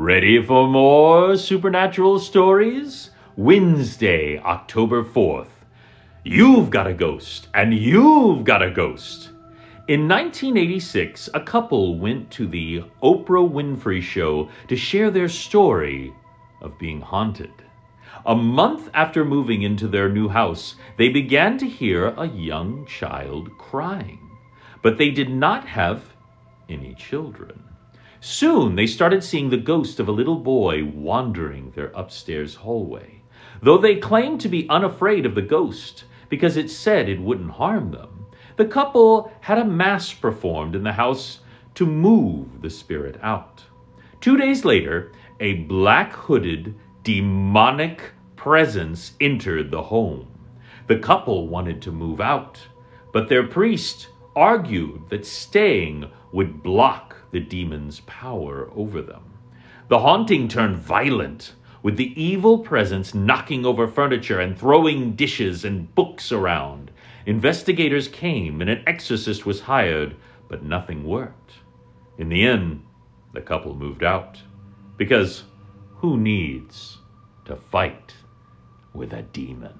Ready for more supernatural stories? Wednesday, October 4th. You've got a ghost, and you've got a ghost. In 1986, a couple went to the Oprah Winfrey Show to share their story of being haunted. A month after moving into their new house, they began to hear a young child crying, but they did not have any children. Soon they started seeing the ghost of a little boy wandering their upstairs hallway. Though they claimed to be unafraid of the ghost because it said it wouldn't harm them, the couple had a mass performed in the house to move the spirit out. Two days later, a black hooded, demonic presence entered the home. The couple wanted to move out, but their priest argued that staying would block the demon's power over them. The haunting turned violent, with the evil presence knocking over furniture and throwing dishes and books around. Investigators came and an exorcist was hired, but nothing worked. In the end, the couple moved out. Because who needs to fight with a demon?